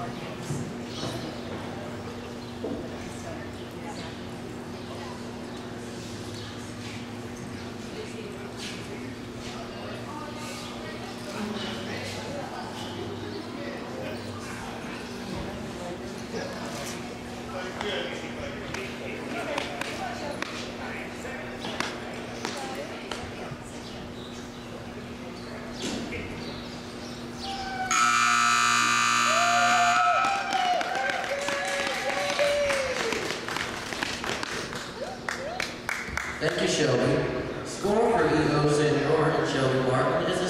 market. Thank you, Shelby. Score for Senior and Shelby Martin is a